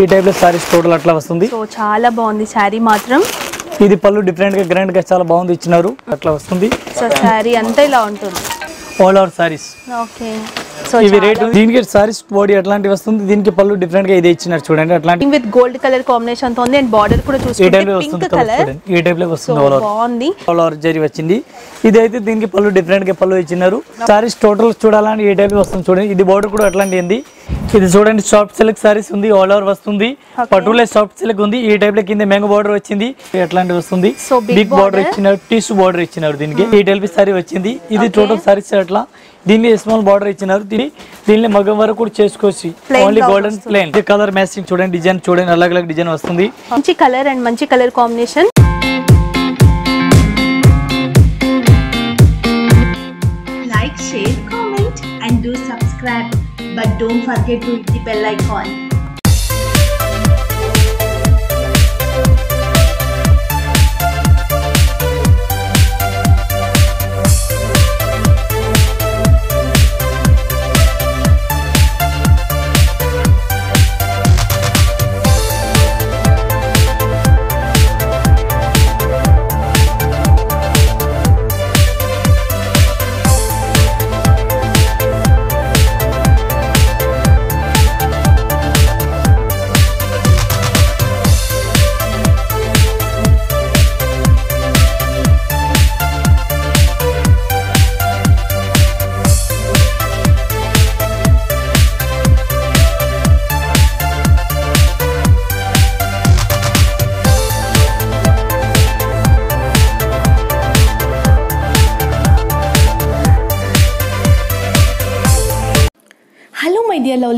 ఈ టైప్లో సారీస్ టోటల్ అట్లా వస్తుంది. సో చాలా బాగుంది శారీ మాత్రం. ఇది పళ్ళు డిఫరెంట్గా గ్రాండ్గా చాలా బాగుంది ఇచ్చినారు. అట్లా వస్తుంది. సో శారీ అంతా ఇలా ఉంటుంది. All over saris okay so ఇవి రేటు? దీనికి సారీస్ బాడీ అట్లాంటివి వస్తుంది. దీనికి పళ్ళు డిఫరెంట్గా ఇది ఇచ్చినారు చూడండి. అట్లాంటి విత్ గోల్డ్ కలర్ కాంబినేషన్తో ఉంది. అండ్ బార్డర్ కూడా చూసుకుంటే పింక్ కలర్ ఈ టైప్లో వస్తుంది ఆల్ ఓవర్ బాగుంది. ఆల్ ఓవర్ జరీ వచ్చింది. ఇది అయితే దీనికి పళ్ళు డిఫరెంట్గా పళ్ళు ఇచ్చినారు. సారీస్ టోటల్ చూడాలని ఈ టైప్ వస్తుంది చూడండి. ఇది బోర్డర్ కూడా అట్లాంటి ఉంది. ఇది చూడండి సాఫ్ట్ సిల్క్ సారీస్ ఉంది. ఆల్ ఓవర్ వస్తుంది. పట్టులే సాఫ్ట్ సిల్క్ ఉంది. ఈ టైప్లో కింద మ్యాంగో బార్డర్ వచ్చింది. అట్లాంటి వస్తుంది. బిగ్ బార్డర్ ఇచ్చినారు. టిష్యూ బార్డర్ ఇచ్చినారు దీనికి. ఈ టైప్ సారీ వచ్చింది. ఇది టోటల్ సారీస్ అట్లా. దీన్ని స్మాల్ బార్డర్ ఇచ్చినారు? దీన్ని దీన్ని మగం వరకు కూడా చేసుకోవచ్చు only golden plain colour matching చూడండి డిజైన్ చూడండి అలగ్ అలగ్ డిజైన్ వస్తుంది. మంచి కలర్ అండ్ మంచి colour combination like, share, comment, and do subscribe. But don't forget to hit the bell icon.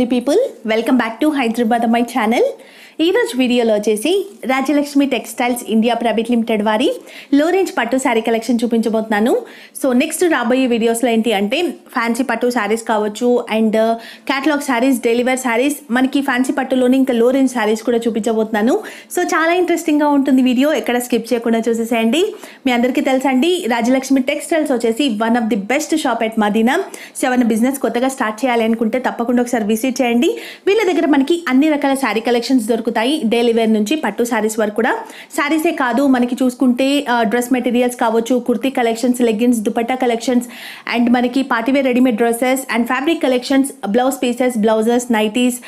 people. Welcome back to hyderabad my channel. ఈరోజు వీడియోలో వచ్చేసి Rajyalakshmi textiles India private limited వారి లో range పట్టు sari collection చూపించబోతున్నాను. So next రాబోయే వీడియోస్లో ఏంటి అంటే ఫ్యాన్సీ పట్టు శారీస్ కావచ్చు and catalogue saris deliver saris మనకి ఫ్యాన్సీ పట్టులోని ఇంకా లో రేంజ్ శారీస్ కూడా చూపించబోతున్నాను. సో చాలా ఇంట్రెస్టింగ్గా ఉంటుంది వీడియో. ఎక్కడ స్కిప్ చేయకుండా చూసేసేయండి. మీ అందరికీ తెలుసండి రాజ్యలక్ష్మి టెక్స్టైల్స్ వచ్చేసి one of the best shop at Madina so ఏమైనా బిజినెస్ కొత్తగా స్టార్ట్ చేయాలి అనుకుంటే తప్పకుండా ఒకసారి విజిట్ చేయండి. వీళ్ళ దగ్గర మనకి అన్ని రకాల శారీ కలెక్షన్స్ దొరుకుతాయి. డైలీ వేర్ నుంచి పట్టు శారీస్ వరకు కూడా. శారీసే కాదు మనకి చూసుకుంటే డ్రెస్ మెటీరియల్స్ కావచ్చు kurti collections leggings dupatta collections and మనకి party wear readymade dresses and fabric collections blouse pieces blouses nighties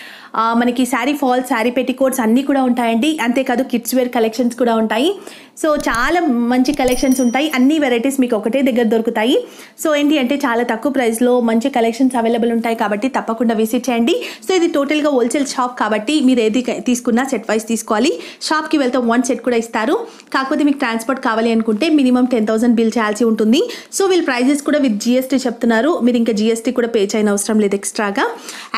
మనకి శారీ ఫాల్స్ శారీ పెట్టికోట్స్ అన్నీ కూడా ఉంటాయండి. అంతేకాదు కిడ్స్ వేర్ కలెక్షన్స్ కూడా ఉంటాయి. సో చాలా మంచి కలెక్షన్స్ ఉంటాయి. అన్ని వెరైటీస్ మీకు ఒకటే దగ్గర దొరుకుతాయి. సో ఏంటి అంటే చాలా తక్కువ ప్రైస్లో మంచి కలెక్షన్స్ అవైలబుల్ ఉంటాయి కాబట్టి తప్పకుండా విజిట్ చేయండి. సో ఇది టోటల్గా హోల్సేల్ షాప్ కాబట్టి మీరు ఏది తీసుకున్నా సెట్ వైస్ తీసుకోవాలి. షాప్కి వెళ్తే వన్ సెట్ కూడా ఇస్తారు. కాకపోతే మీకు ట్రాన్స్పోర్ట్ కావాలి అనుకుంటే మినిమం టెన్ థౌసండ్ బిల్ చేయాల్సి ఉంటుంది. సో వీళ్ళ ప్రైజెస్ కూడా విత్ జిఎస్టీ చెప్తున్నారు. మీరు ఇంకా జిఎస్టీ కూడా పే చేయని అవసరం లేదు ఎక్స్ట్రాగా.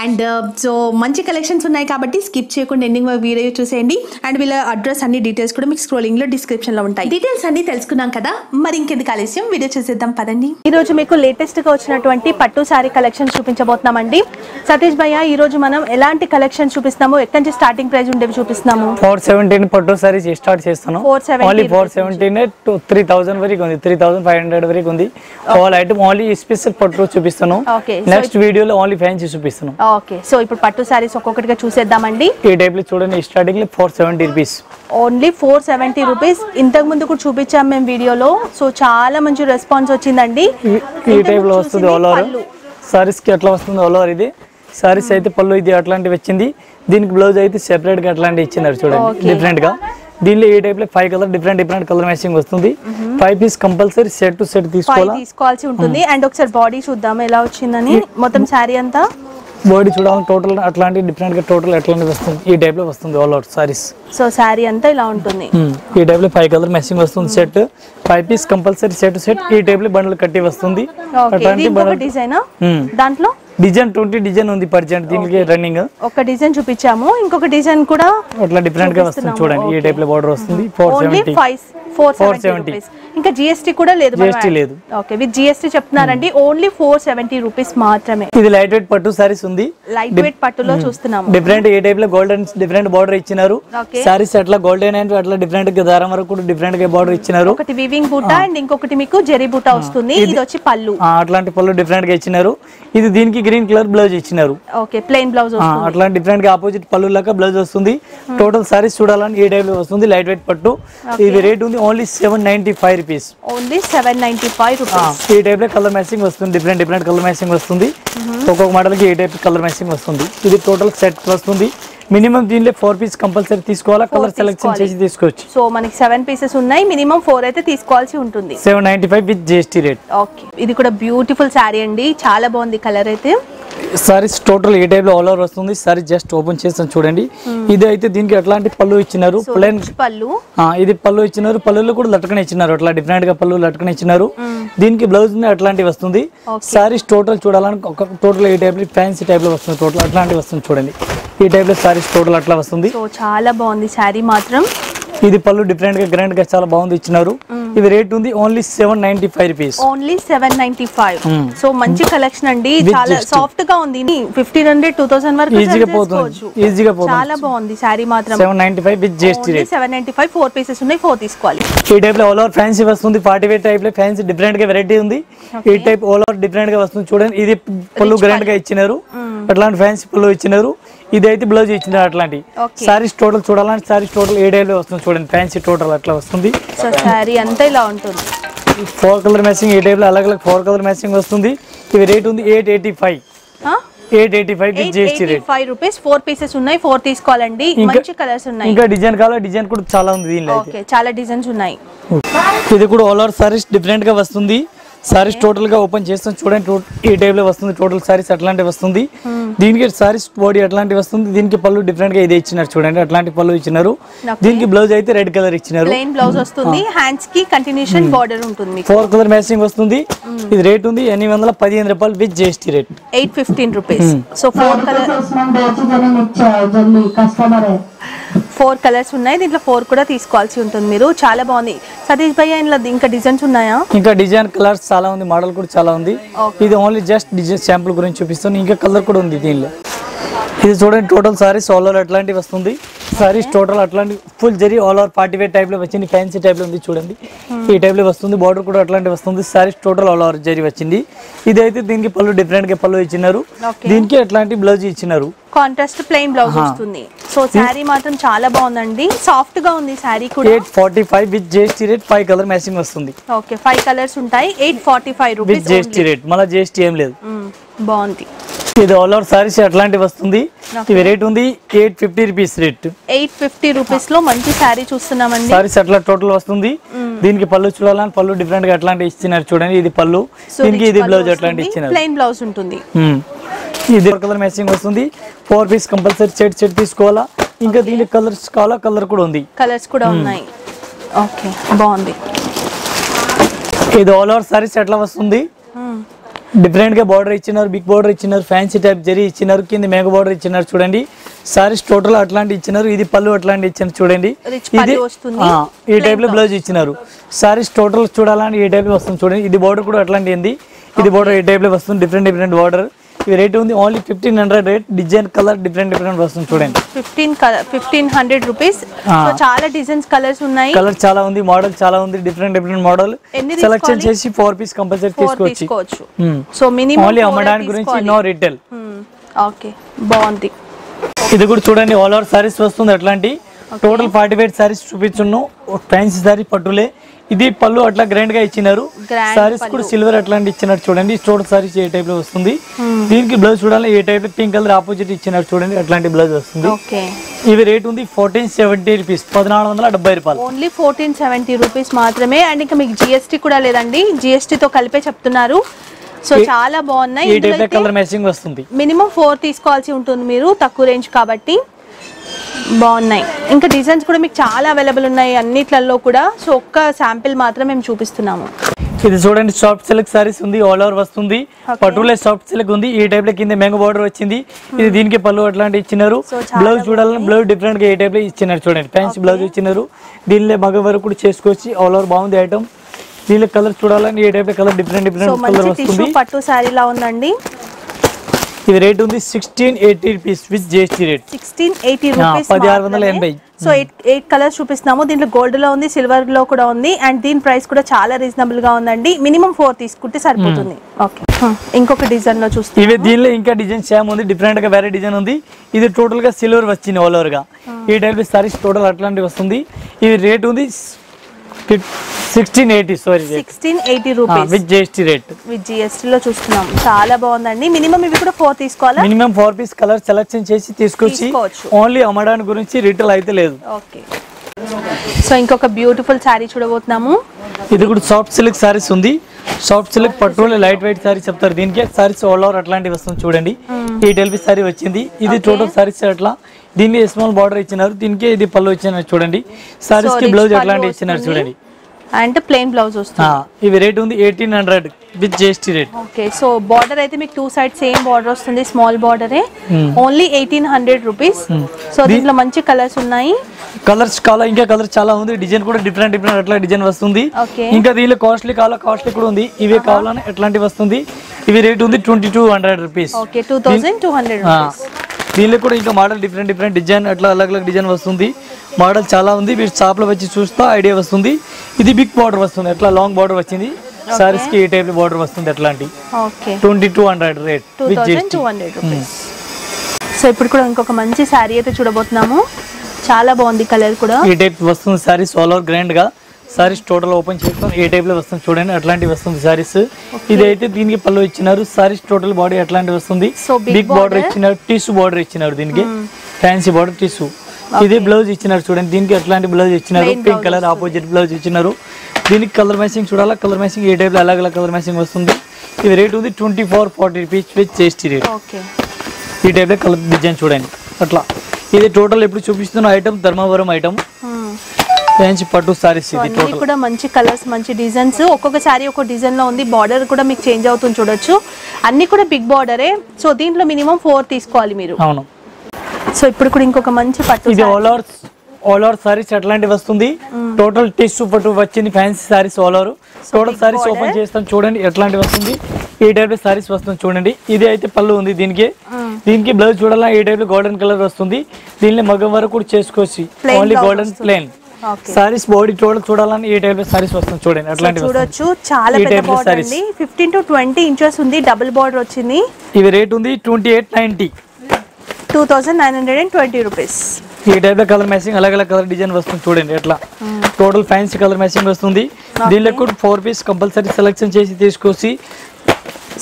అండ్ సో మంచి కలెక్షన్స్ ఉన్నాయి కాబట్టి స్కిప్ చేయకుండా ఎండింగ్ వీడియో చూసేయండి. అండ్ వీళ్ళ అడ్రస్ అన్ని డీటెయిల్స్ కూడా మీకు స్క్రోలింగ్లో డిస్క్రిప్షన్లో ఉంటాయి. డీటెయిల్స్ అన్ని తెలుసుకున్నాం కదా? మరి ఇంకెందుకు ఆలస్యం? వీడియో చూసేద్దాం పదండి. ఈ రోజు మీకు లేటెస్ట్గా వచ్చినటువంటి పట్టు శారీ కలెక్షన్ చూపించబోతున్నామండి. సతీష్ భయ్య ఈ రోజు మనం ఎలాంటి కలెక్షన్ చూపిస్తున్నాము? ఎక్కడి నుంచి స్టార్టింగ్ ప్రైస్ ఉండేవి చూపిస్తున్నాము? ఫోర్ సెవెంటీన్ పట్టు సారీస్ స్టార్ట్ చేస్తాను 470 only four seventeen to three thousand వరకు ఉంది. త్రీ థౌసండ్ ఫైవ్ హండ్రెడ్ వరకు ఉంది. ఆల్ ఐటమ్ ఓన్లీ స్పెషల్ పట్టు చూపిస్తాను నెక్స్ట్ వీడియోలో ఓన్లీ ఫ్యాన్సీ చూపిస్తాను ఓకే సో ఇప్పుడు పట్టు శారీస్ ఒక్కొక్కటిగా చూసేద్దామండి. టైప్ చూడండి starting four seventy rupees only four seventy rupees ఇంతకు ముందు కూడా చూపించాం మేము వీడియోలో. సో చాలా మంచి రెస్పాన్స్ వచ్చిందండి. ఈ టైప్లో వస్తుంది ఆల్ ఓవర్ సారీస్కి ఎట్లా వస్తుంది ఆల్ ఓవర్ ఇది. సారీస్ అయితే పళ్ళు ఇది అట్లాంటివి వచ్చింది. దీనికి బ్లౌజ్ అయితే సెపరేట్గా అట్లాంటివి ఇచ్చినారు చూడండి. డిఫరెంట్గా. దీనిలో ఈ టైప్లో five colour different different colour matching వస్తుంది. Five piece compulsory set to set తీసుకోవాలా? తీసుకోవాల్సి ఉంటుంది. అండ్ ఒకసారి బాడీ చూద్దాం ఎలా వచ్చిందని. మొత్తం శారీ అంతా. బాడీ చూడాలి టోటల్ అట్లాంటి డిఫరెంట్గా టోటల్ అట్లాంటివి వస్తుంది? ఈ టైప్లో వస్తుంది all out saris. So sari అంతా ఇలా ఉంటుంది. ఈ టైప్లో ఫైవ్ కలర్ మ్యాచింగ్ వస్తుంది set. Five piece compulsory set set. ఈ టైప్లో బండ్లు కట్టి వస్తుంది. అట్లాంటి డిజైన్. దాంట్లో? డిజైన్ ట్వంటీ డిజైన్ ఉంది పర్జెంట్ దీనికి రన్నింగ్. ఒక డిజైన్ చూపించాము. ఇంకొక డిజైన్ కూడా అట్లా డిఫరెంట్గా వస్తుంది చూడండి. ఈ టైప్లో బార్డర్ వస్తుంది. Four seventy four seventy 470. Rupees ఇంకా జిఎస్టీ కూడా లేదు GST లేదు. ఓకే విత్ జిఎస్టీ చెప్తున్నారండి ఓన్లీ ఫోర్ సెవెంటీ రూపీస్ మాత్రమే. ఇది లైట్ వెయిట్ పట్టు సారీస్ ఉంది. లైట్ వెయిట్ పట్టులో చూస్తున్నాము. డిఫరెంట్ ఏ టైప్లో గోల్డెన్ డిఫరెంట్ బార్డర్ ఇచ్చినారు. సారీస్ అట్లా గోల్డెన్ అండ్ అట్లా డిఫరెంట్గా దారం వరకు కూడా డిఫరెంట్గా బార్డర్ ఇచ్చినారు. ఒకటి వివింగ్ బూటా అండ్ ఇంకొకటి మీకు జెరీ బూటా వస్తుంది. ఇది వచ్చి పళ్ళు. ఆ, అట్లాంటి పళ్ళు డిఫరెంట్గా ఇచ్చినారు. ఇది దీనికి గ్రీన్ కలర్ బ్లౌజ్ ఇచ్చినారు. ఓకే ప్లెయిన్ బ్లౌజ్ ఆ, అట్లా డిఫరెంట్గా ఆపోజిట్ పళ్ళు లాగా బ్లౌజ్ వస్తుంది. టోటల్ సారీస్ చూడాలని ఈ టైప్లో వస్తుంది లైట్ వెయిట్ పట్టు ఇది రేట్ ఉంది only seven ninety five rupees only seven ninety five rupees ఈ టైప్లో కలర్ మ్యాచింగ్ వస్తుంది. డిఫరెంట్ డిఫరెంట్ కలర్ మ్యాచింగ్ వస్తుంది. ఒక్కొక్క మోడల్కి ఏ టైప్ కలర్ మ్యాచింగ్ వస్తుంది. ఇది టోటల్ సెట్ వస్తుంది మినిమం దీనిలో ఫోర్ పీస్ కంపల్సరీ తీసుకోవాలా? Colour selection. చేసి తీసుకోవచ్చు సో మనకి సెవెన్ పీసెస్ ఉన్నాయి. మినిమం ఫోర్ అయితే తీసుకోవాల్సి ఉంటుంది. Seven ninety five with GST rate okay ఇది కూడా బ్యూటిఫుల్ శారీ అండి. చాలా బాగుంది కలర్ అయితే. సారీస్ టోటల్ ఏ టైప్లో ఆల్ ఓవర్ వస్తుంది? సారీ జస్ట్ ఓపెన్ చేస్తాను చూడండి. ఇది అయితే దీనికి ఎట్లాంటి పళ్ళు ఇచ్చినారు? ప్లెయిన్ రిచ్ పళ్ళు? ఇది పళ్ళు ఇచ్చినారు. పళ్ళులో కూడా లటకన ఇచ్చినారు. అట్లా డిఫరెంట్గా పళ్ళు లటకన ఇచ్చినారు. దీనికి బ్లౌజ్ అట్లాంటివి వస్తుంది. సారీస్ టోటల్ చూడాలని ఒక టోటల్ ఈ టైప్ ఫ్యాన్సీ టైప్లో వస్తుంది. టోటల్ అట్లాంటివి వస్తుంది చూడండి. ఈ టైప్లో సారీస్ టోటల్ అట్లా వస్తుంది. సో చాలా బాగుంది. శారీ మాత్రం. ఇది పళ్ళు డిఫరెంట్గా గ్రాండ్గా చాలా బాగుంది ఇచ్చినారు. ఇది రేట్ ఉంది only seven ninety five rupees only seven ninety five. So మంచి కలెక్షన్ అండి. చాలా. సాఫ్ట్గా ఉంది. ఫిఫ్టీన్ హండ్రెడ్ టూ థౌసండ్ వరకు ఈజీగా పోతుంది. ఈజీగా పోతుంది. చాలా బాగుంది శారీ మాత్రం. Seven ninety five with GST rate seven ninety five four pieces ఉన్నాయి ఫోర్ తీసుకోవాలి. ఈ టైప్లో ఆల్ ఓవర్ ఫ్యాన్సీ వస్తుంది. ఫార్టీ వేర్ టైప్లో ఫ్యాన్సీ డిఫరెంట్గా వెరైటీ ఉంది. ఈ టైప్ ఆల్ ఓవర్ డిఫరెంట్గా వస్తుంది. చూడండి ఇది పళ్ళు గ్రాండ్గా ఇచ్చినారు. అట్లాంటి ఫ్యాన్సీ పళ్ళు ఇచ్చినారు. ఇది అయితే బ్లౌజ్ ఇచ్చినారు అట్లాంటి. సారీస్ టోటల్ చూడాలంటే సారీస్ టోటల్ ఏ లో వస్తుంది చూడండి ఫ్యాన్సీ టోటల్ అట్లా వస్తుంది. సో శారీ అంతా ఇలా ఉంటుంది. ఫోర్ కలర్ మ్యాచింగ్ ఈ టైప్లో అలగ్ ఫోర్ కలర్ మ్యాచింగ్ వస్తుంది. ఇవి రేట్ ఉంది eight eighty five. Eight eighty five GST rate. Five rupees four pieces ఉన్నాయి ఫోర్ తీసుకోవాలండి. మంచి కలర్స్ ఉన్నాయి. ఇంకా డిజైన్ కావాలా? డిజైన్ కూడా చాలా ఉంది దీనిలో చాలా డిజైన్స్ ఉన్నాయి. ఇది కూడా ఆల్ ఓవర్ సారీస్ డిఫరెంట్గా వస్తుంది. సారీస్ టోటల్గా ఓపెన్ చేస్తాం. చూడండి ఈ టైప్లో వస్తుంది టోటల్ సారీస్ అట్లాంటి వస్తుంది. దీనికి సారీస్ బాడీ అట్లాంటి వస్తుంది. దీనికి పళ్ళు డిఫరెంట్గా ఇదే ఇచ్చినారు చూడండి అట్లాంటి పళ్ళు ఇచ్చినారు. దీనికి బ్లౌజ్ అయితే రెడ్ కలర్ ఇచ్చినారు. ప్లెయిన్ బ్లౌజ్ వస్తుంది హ్యాండ్స్కి కంటిన్యూషన్ బార్డర్ ఉంటుంది మీకు. ఫోర్ కలర్ మ్యాచింగ్ వస్తుంది. ఇది రేట్ ఉంది ఎనిమిది వందల పదిహేను రూపాయలు with GST rate eight fifteen rupees so four colour four colours ఉన్నాయి. దీంట్లో ఫోర్ కూడా తీసుకోవాల్సి ఉంటుంది మీరు. చాలా బాగుంది. సతీష్ భయ్య ఇంకా డిజైన్స్ ఉన్నాయా? ఇంకా డిజైన్ కలర్స్ చాలా ఉంది మోడల్ కూడా చాలా ఉంది. ఇది ఓన్లీ జస్ట్ డిజైన్ శాంపుల్ గురించి చూపిస్తాను. ఇంకా కలర్ కూడా ఉంది దీనిలో. ఇది చూడండి టోటల్ సారీస్ ఆల్ ఓవర్ అట్లాంటివి వస్తుంది. సారీస్ టోటల్ అట్లాంటి full zari all over party wear టైప్లో వచ్చింది ఫ్యాన్సీ టైప్లో ఉంది చూడండి. ఈ టైప్లో వస్తుంది బార్డర్ కూడా అట్లాంటి వస్తుంది. Saris total all over zari వచ్చింది. ఇది అయితే దీనికి పళ్ళు డిఫరెంట్గా పళ్ళు ఇచ్చినారు. దీనికి అట్లాంటి బ్లౌజ్ ఇచ్చినారు. కాంట్రాస్ట్ ప్లెయిన్ బ్లౌజ్ వస్తుంది. సో శారీ మాత్రం చాలా బాగుందండి. సాఫ్ట్గా ఉంది శారీ కూడా. Eight forty five with GST rate five colour matching వస్తుంది. ఓకే ఫైవ్ కలర్స్ ఉంటాయి. Eight forty five with rupees GST rate మళ్ళీ జిఎస్టీ ఏం లేదు. బాగుంది. ఇది ఆల్ ఓవర్ సారీస్ అట్లాంటివి వస్తుంది. ఇవి రేట్ ఉంది. Eight fifty rupees rate eight fifty రూపీస్లో మంచి శారీ చూస్తున్నామండి. సారీస్ అట్లా టోటల్ వస్తుంది. దీనికి పళ్ళు చూడాలని పళ్ళు డిఫరెంట్గా అట్లాంటి ఇచ్చినారు చూడండి. ఇది పళ్ళు. దీనికి ఇది బ్లౌజ్ అట్లాంటి ఇచ్చినారు. ప్లెయిన్ బ్లౌజ్ ఉంటుంది. ఇది కలర్ మ్యాచింగ్ వస్తుంది. Four piece compulsory set set తీసుకోవాలా? ఇంకా దీనికి కలర్స్ కావాలా? కలర్ కూడా ఉంది. కలర్స్ కూడా ఉన్నాయి. ఓకే బాగుంది. ఇది ఆల్ ఓవర్ సారీస్ ఎట్లా వస్తుంది? డిఫరెంట్గా బార్డర్ ఇచ్చినారు బిగ్ బార్డర్ ఇచ్చినారు ఫ్యాన్సీ టైప్ జరీ ఇచ్చినారు కింద మేఘ బార్డర్ ఇచ్చినారు చూడండి. సారీస్ టోటల్ అట్లాంటి ఇచ్చినారు ఇది పళ్ళు అట్లాంటి ఇచ్చినారు చూడండి. ఇది ఈ టైప్లో బ్లౌజ్ ఇచ్చినారు. సారీస్ టోటల్ చూడాలని ఈ టైప్లో వస్తుంది చూడండి. ఇది బార్డర్ కూడా అట్లాంటి ఇది బార్డర్ ఈ టైప్లో వస్తుంది డిఫరెంట్ డిఫరెంట్ బార్డర్. ఇది రేట్ ఉంది only fifteen hundred rate design colour different different వస్తుంది చూడండి. ఫిఫ్టీన్ ఫిఫ్టీన్ హండ్రెడ్ రూపీస్ చాలా డిజైన్స్ కలర్స్ ఉన్నాయి. కలర్ చాలా ఉంది మోడల్ చాలా ఉంది డిఫరెంట్ డిఫరెంట్ మోడల్ సెలెక్షన్? చేసి ఫోర్ పీస్ కంపల్సరీ తీసుకోవచ్చు. సో మినిమం ఓన్లీ అమ్మడానికి గురించి నో రిటైల్ ఓకే బాగుంది. ఇది కూడా చూడండి ఆల్ ఓవర్ సారీస్ వస్తుంది అట్లాంటి టోటల్ ఫార్టీ ఫైవ్ సారీస్ చూపించున్నాం. ఫ్యాన్సీ సారీ పట్టులే. ఇది పళ్ళు అట్లా గ్రాండ్గా ఇచ్చినారు. సారీస్ కూడా సిల్వర్ అట్లాంటి ఇచ్చినారు చూడండి. టోటల్ సారీస్ ఏ టైప్లో వస్తుంది. దీనికి బ్లౌజ్ చూడాలి. ఏ టైప్లో? పింక్ కలర్ ఆపోజిట్ ఇచ్చినారు చూడండి. అట్లాంటి బ్లౌజ్ వస్తుంది. ఇవి రేట్ ఉంది ఫోర్టీన్ సెవెంటీ రూపీస్ పద్నాలుగు వందల డెబ్బై రూపాయలు. ఓన్లీ ఫోర్టీన్ సెవెంటీ రూపీస్ మాత్రేమే. అండ్ ఇంకా మీకు జిఎస్టీ కూడా లేదండి. GST తో కలిపే చెప్తున్నారు. సో చాలా బాగున్నాయి. మినిమం ఫోర్ తీసుకోవాల్సి ఉంటుంది మీరు. తక్కువ రేంజ్ కాబట్టి. బాగున్నాయి. ఇంకా డిజైన్స్ కూడా మీకు చాలా అవైలబుల్ ఉన్నాయి. అన్నిట్లలో కూడా. సో ఒక్క శాంపిల్ మాత్రం మేము చూపిస్తున్నాము. ఇది చూడండి సాఫ్ట్ సిల్క్ సారీస్ ఉంది ఆల్ ఓవర్ వస్తుంది. పట్టులే సాఫ్ట్ సిల్క్ ఉంది. ఈ టైప్లో కింద మెంగ బార్డర్ వచ్చింది. ఇది దీనికి పళ్ళు అట్లాంటి ఇచ్చినారు. బ్లౌజ్ చూడాలని బ్లౌజ్ డిఫరెంట్గా ఏ టైప్లో ఇచ్చినారు చూడండి. ఫ్యాన్సీ బ్లౌజ్ ఇచ్చినారు. దీనిలో మగ వరకు కూడా చేసుకోవచ్చు ఆల్ ఓవర్ బాగుంది ఐటమ్ దీనిలో కలర్ చూడాలని ఏ టైప్లో కలర్ డిఫరెంట్ డిఫరెంట్ కలర్ వస్తుంది. పట్టు శారీలా ఉందండి. ఇది రేట్ ఉంది sixteen eighty rupees with GST rate sixteen eighty rupees పదిహారు వందల ఎనభై. సో ఎయిట్ ఎయిట్ కలర్స్ చూపిస్తున్నాము. దీంట్లో గోల్డ్లో ఉంది సిల్వర్లో కూడా ఉంది అండ్ దీని ప్రైస్ కూడా చాలా రీజనబుల్గా ఉందండి. మినిమం ఫోర్ తీసుకుంటే సరిపోతుంది. ఓకే ఇంకొక డిజైన్లో చూస్తే ఇవి దీనిలో ఇంకా డిజైన్ సేమ్ ఉంది డిఫరెంట్గా వేరే డిజైన్ ఉంది. ఇది టోటల్గా సిల్వర్ వచ్చింది ఆల్ ఓవర్గా. ఈ టైప్ సారీస్ టోటల్ అట్లాంటివి వస్తుంది. ఇది రేట్ ఉంది sixteen eighty sorry sixteen eighty rupees with GST rate with GST లో చూస్తున్నాం. చాలా బాగుందండి. మినిమం ఇవి కూడా ఫోర్ తీసుకోవాలా? Minimum four piece colour selection చేసి తీసుకొచ్చి. ఓన్లీ అమ్మడానికి గురించి రిటైల్ అయితే లేదు. ఓకే సో ఇంకొక బ్యూటిఫుల్ శారీ చూడబోతున్నాము. ఇది కూడా సాఫ్ట్ సిల్క్ సారీస్ ఉంది. సాఫ్ట్ సిల్క్ పట్టులో లైట్ వెయిట్ సారీ చెప్తారు. దీనికి సారీస్ ఆల్ ఓవర్ అట్లాంటివి వస్తుంది చూడండి. ఈ డెల్బీ సారీ వచ్చింది. ఇది టోటల్ సారీస్ అట్లా. దీన్ని స్మాల్ బార్డర్ ఇచ్చినారు. దీనికి ఇది పళ్ళు ఇచ్చినారు చూడండి. సారీస్కి బ్లౌజ్ అట్లాంటివి ఇచ్చినారు. చూడండి. అండ్ ప్లెయిన్ బ్లౌజ్ వస్తుంది. ఇవి రేట్ ఉంది eighteen hundred with GST rate okay so border అయితే మీకు టూ సైడ్ సేమ్ బార్డర్ వస్తుంది small బార్డరే only eighteen hundred rupees so దీంట్లో మంచి కలర్స్ ఉన్నాయి. కలర్స్ కాలా ఇంకా కలర్ చాలా ఉంది. డిజైన్ కూడా డిఫరెంట్ డిఫరెంట్ అట్లా డిజైన్ వస్తుంది. ఇంకా దీనిలో కాస్ట్లీ కావాలా? కాస్ట్లీ కూడా ఉంది. ఇవి కావాలని ఎట్లాంటివి వస్తుంది? ఇవి రేట్ ఉంది twenty two hundred rupees okay two thousand two hundred దీనిలో కూడా ఇంకా మోడల్ డిఫరెంట్ డిఫరెంట్ డిజైన్ అట్లా అలగ్ అలగ్ డిజైన్ వస్తుంది. మోడల్ చాలా ఉంది. మీరు షాప్లో వచ్చి చూస్తా ఐడియా వస్తుంది. ఇది బిగ్ బార్డర్ వస్తుంది. ఎట్లా లాంగ్ బార్డర్ వచ్చింది. సారీస్కి ఈ టైప్ బార్డర్ వస్తుంది అట్లాంటి. Okay twenty two hundred rate with GST so ఇప్పుడు కూడా ఇంకొక మంచి శారీ అయితే చూడబోతున్నాము. చాలా బాగుంది కలర్ కూడా. ఈ టైప్ వస్తుంది సారీస్ ఆల్ ఓవర్ గ్రాండ్గా. సారీస్ టోటల్ ఓపెన్ చేస్తాం. ఏ టైప్లో వస్తుంది చూడండి. అట్లాంటివి వస్తుంది సారీస్ ఇది అయితే దీనికి పళ్ళు ఇచ్చినారు. సారీస్ టోటల్ బాడీ అట్లాంటివి వస్తుంది. Big border. ఇచ్చినారు. టిష్యూ బార్డర్ ఇచ్చినారు దీనికి. ఫ్యాన్సీ బార్డర్ టిష్యూ ఇది బ్లౌజ్ ఇచ్చినారు చూడండి. దీనికి ఎట్లాంటి బ్లౌజ్ ఇచ్చినారు. పింక్ కలర్ ఆపోజిట్ బ్లౌజ్ ఇచ్చినారు. దీనికి కలర్ మ్యాచింగ్ చూడాలా? కలర్ మ్యాచింగ్ ఏ టైప్లో అలాగ అలా కలర్ మ్యాచింగ్ వస్తుంది. ఇది రేట్ ఉంది twenty four forty rupees with GST rate ఈ టైప్లో కలర్ డిజైన్ చూడండి. అట్లా. ఇది టోటల్ ఎప్పుడు చూపిస్తున్న ఐటమ్ ధర్మవరం ఐటమ్ ఫ్యాన్సీ పట్టు సారీస్ ఇది కూడా మంచి కలర్స్ మంచి డిజైన్స్ ఒక్కొక్క శారీ ఒక్కొక్క డిజైన్లో ఉంది. బార్డర్ కూడా మీకు చేంజ్ అవుతుంది చూడొచ్చు. అన్ని కూడా బిగ్ బార్డరే సో దీంట్లో మినిమం ఫోర్ తీసుకోవాలి మీరు. అవును. సో ఇప్పుడు కూడా ఇంకొక మంచి పట్టు ఇది. All over all over saris అట్లాంటివి వస్తుంది? టోటల్ టిష్యూ పట్టు వచ్చింది fancy saris all over total saris. Open చేస్తాం చూడండి ఎట్లాంటివి వస్తుంది. ఈ టైప్ సారీస్ వస్తుంది చూడండి. ఇది అయితే పళ్ళు ఉంది దీనికి. దీనికి బ్లౌజ్ చూడాలా? ఈ టైప్ గోల్డెన్ కలర్ వస్తుంది. దీనిలో మగం వరకు కూడా చేసుకోవచ్చు. Only golden. Plain. Saris body total చూడాలని ఈ టైప్ సారీస్ వస్తుంది చూడండి వస్తుంది. చూడొచ్చు. చాలా పెద్ద బార్డర్. అండి ఫిఫ్టీన్ టు ట్వంటీ ఇంచెస్ ఉంది. డబుల్ బార్డర్ వచ్చింది. ఇవి రేట్ ఉంది twenty eight ninety two thousand nine hundred and twenty rupees ఈ టైప్ కలర్ మ్యాచింగ్ అలాగే అలా కలర్ డిజైన్ వస్తుంది చూడండి ఎట్లా. టోటల్ ఫ్యాన్సీ కలర్ మ్యాచింగ్ వస్తుంది. దీనిలో కూడా ఫోర్ పీస్ కంపల్సరీ సెలెక్షన్ చేసి తీసుకొచ్చి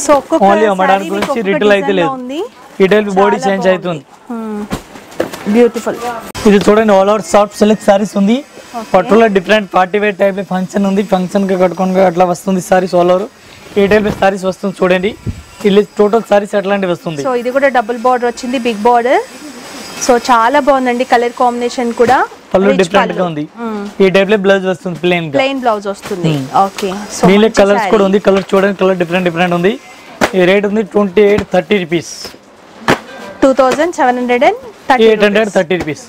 సో ఒక్కొక్క అమ్మడానికి రిటైల్ అయితే లేదు. ఈ టైప్ బాడీ చేంజ్ అవుతుంది. బ్యూటిఫుల్ ఇది చూడండి all over soft silk saris ఉంది. పట్టులో different party wear type function ఉంది. ఫంక్షన్కి కట్టుకొని అట్లా వస్తుంది సారీస్ ఆల్ ఓవర్ ఈ టైప్ సారీస్ వస్తుంది చూడండి. ఇల్లు టోటల్ సారీస్ అట్లాంటివి వస్తుంది? సో ఇది కూడా డబుల్ బార్డర్ వచ్చింది బిగ్ బార్డర్ సో చాలా బాగుందండి కలర్ కాంబినేషన్ కూడా. పల్లు డిఫరెంట్గా ఉంది. ఈ టైప్లో బ్లౌజ్ వస్తుంది ప్లెయిన్ ప్లెయిన్ బ్లౌజ్ వస్తుంది. ఓకే సో దీనిలో కలర్స్ కూడా ఉంది. కలర్ చూడండి కలర్ డిఫరెంట్ డిఫరెంట్ ఉంది. ఈ రేట్ ఉంది twenty eight thirty rupees two seven hundred eight hundred thirty rupees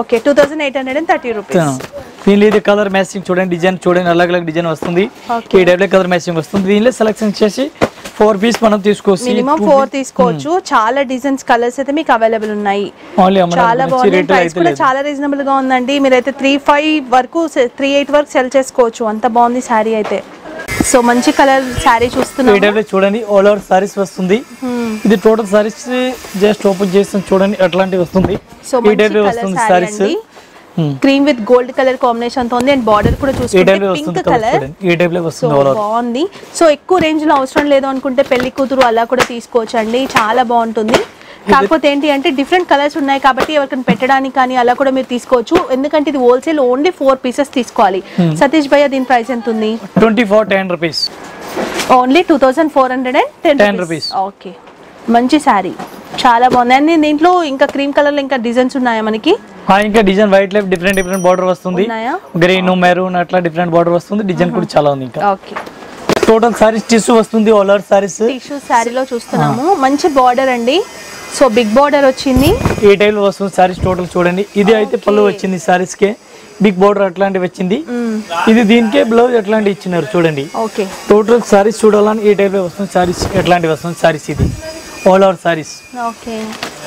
okay two thousand eight hundred and thirty rupees దీనిలో ఇది కలర్ మ్యాచింగ్ చూడండి డిజైన్ చూడండి అలగ్ అలగ్ డిజైన్ వస్తుంది. ఈ లో కలర్ మ్యాచింగ్ వస్తుంది. దీనిలో సెలెక్షన్ చేసి ఫోర్ పీస్ మనం తీసుకోవచ్చు. మినిమం ఫోర్ తీసుకోవచ్చు. చాలా డిజైన్స్ కలర్స్ అయితే మీకు అవైలబుల్ ఉన్నాయి. చాలా బాగుంది ప్రైస్ కూడా చాలా రీజనబుల్గా ఉందండి. మీరైతే త్రీ ఫైవ్ వరకు త్రీ ఎయిట్ వరకు సెల్ చేసుకోవచ్చు. అంత బాగుంది శారీ అయితే. సో మంచి కలర్ శారీ చూస్తున్నాం చూడండి ఆల్ ఓవర్ సారీస్ వస్తుంది. ఇది టోటల్ సారీస్ జస్ట్ ఓపెన్ చేస్తాం చూడండి అట్లాంటివి వస్తుంది. సో వస్తుంది saris cream with gold colour కాంబినేషన్తో ఉంది. అండ్ బార్డర్ కూడా చూసుకుంటే పింక్ కలర్ బాగుంది. సో ఎక్కువ రేంజ్లో అవసరం లేదు అనుకుంటే పెళ్ళి కూతురు అలా కూడా తీసుకోవచ్చు అండి చాలా బాగుంటుంది. కాకపోతే ఏంటి అంటే డిఫరెంట్ కలర్స్ ఉన్నాయి కాబట్టి ఎవరికైనా పెట్టడానికి కానీ అలా కూడా మీరు తీసుకోవచ్చు. ఎందుకంటే ఇది హోల్సేల్ ఓన్లీ ఫోర్ పీసెస్ తీసుకోవాలి. సతీష్ భయ్య దీని ప్రైస్ ఎంత ఉంది? Twenty four ten rupees only two thousand four hundred and 10 ten rupees. Okay మంచి శారీ చాలా బాగుంది. అండ్ దీంట్లో ఇంకా క్రీమ్ కలర్లో ఇంకా డిజైన్స్ ఉన్నాయా మనకి? ఇంకా design white life different different border వస్తుంది? గ్రీన్ మెరూన్ అట్లా డిఫరెంట్ బార్డర్ వస్తుంది. డిజైన్ కూడా చాలా ఉంది ఇంకా. ఓకే టోటల్ సారీస్ టిష్యూ వస్తుంది ఆల్ ఓవర్ సారీస్ టిష్యూ శారీలో చూస్తున్నాము. మంచి బార్డర్ అండి. సో బిగ్ బార్డర్ వచ్చింది. ఈ టైప్ వస్తుంది సారీస్ టోటల్ చూడండి. ఇది అయితే పళ్ళు వచ్చింది సారీస్ కే బిగ్ బార్డర్ అట్లాంటివి వచ్చింది. ఇది దీనికే బ్లౌజ్ ఎట్లాంటి ఇచ్చినారు చూడండి. ఓకే టోటల్ సారీస్ చూడాలని ఈ టైప్ వస్తుంది సారీస్ ఎట్లాంటివి వస్తుంది సారీస్ ఇది. All over saris okay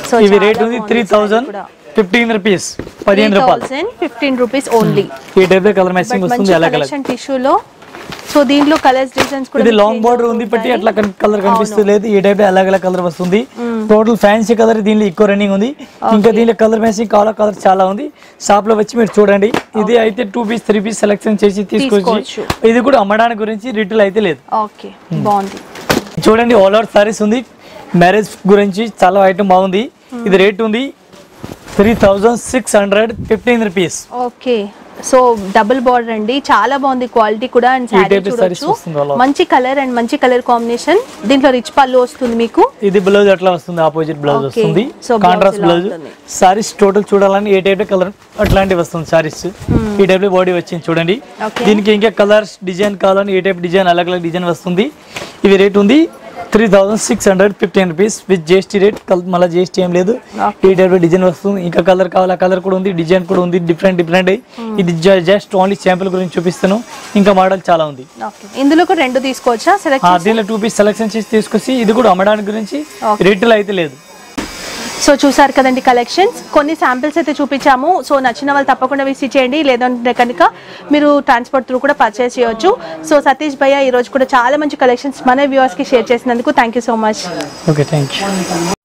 so ఇవి రేట్ ఉంది త్రీ థౌజండ్ ఫిఫ్టీన్ రూపీస్ పదిహేను రూపాయలు. ఫిఫ్టీన్ రూపీస్ ఓన్లీ ఈ టైప్ కలర్ మ్యాచింగ్ వస్తుంది అలా కలర్ టిష్యూలో సో దీంట్లో కలర్స్ డిజైన్స్ కూడా ఇది లాంగ్ బార్డర్ ఉంది బట్టి ఉంటాయి. అట్లా కలర్ కనిపిస్తలేదు. ఈ టైప్ అలాగ్ అలా కలర్ వస్తుంది. టోటల్ ఫ్యాన్సీ కలర్ దీనిలో ఎక్కువ రన్నింగ్ ఉంది. ఇంకా దీనిలో కలర్ మ్యాచింగ్ కావాల కలర్ చాలా ఉంది. షాప్లో వచ్చి మీరు చూడండి. ఇది అయితే two piece three piece selection చేసి తీసుకొచ్చి. ఇది కూడా అమ్మడానికి గురించి రిటైల్ అయితే లేదు. ఓకే బాగుంది. చూడండి ఆల్ ఓవర్ సారీస్ ఉంది. మ్యారేజ్ గురించి చాలా ఐటమ్ బాగుంది. ఇది రేట్ ఉంది three thousand six hundred fifteen rupees okay so double border అండి. చాలా బాగుంది క్వాలిటీ కూడా అండ్ శారీ చూడొచ్చు. మంచి కలర్ అండ్ మంచి కలర్ కాంబినేషన్. దీంట్లో రిచ్ పళ్ళు వస్తుంది మీకు. ఇది బ్లౌజ్ అట్లా వస్తుంది? Opposite blouse. వస్తుంది. కాంట్రాస్ట్ ఇలా బ్లౌజ్. సారీస్ టోటల్ చూడాలని ఏ టైప్ కలర్ అట్లాంటివి వస్తుంది సారీస్ ఈ టైప్ బాడీ వచ్చింది చూడండి. దీనికి ఇంకా కలర్స్ డిజైన్ కావాలని ఏ టైప్ డిజైన్ అలగ్ అలగ్ డిజైన్ వస్తుంది. ఇవి రేట్ ఉంది. Three thousand six hundred fifteen rupees with GST rate. మళ్ళీ జిఎస్టీ ఏం లేదు. ఈ టైప్ డిజైన్ వస్తుంది. ఇంకా కలర్ కావాలి? కలర్ కూడా ఉంది డిజైన్ కూడా ఉంది. డిఫరెంట్ డిఫరెంట్ ఇది జస్ట్ ఓన్లీ శాంపుల్ గురించి చూపిస్తాను. ఇంకా మోడల్ చాలా ఉంది. ఇందులో రెండు తీసుకోవచ్చా? దీనిలో టూ పీస్ సెలెక్షన్ చేసి తీసుకొచ్చి ఇది కూడా అమ్మడానికి గురించి. రేట్లు అయితే లేదు. సో చూసారు కదండి కలెక్షన్స్ కొన్ని శాంపిల్స్ అయితే చూపించాము. సో నచ్చిన వాళ్ళు తప్పకుండా విసిట్ చేయండి. లేదంటే కనుక మీరు ట్రాన్స్పోర్ట్ త్రూ కూడా పర్చేస్ చేయొచ్చు. సో సతీష్ భయ్య ఈ రోజు కూడా చాలా మంచి కలెక్షన్స్ మన వ్యూవర్స్కి షేర్ చేసినందుకు thank you so much okay thank you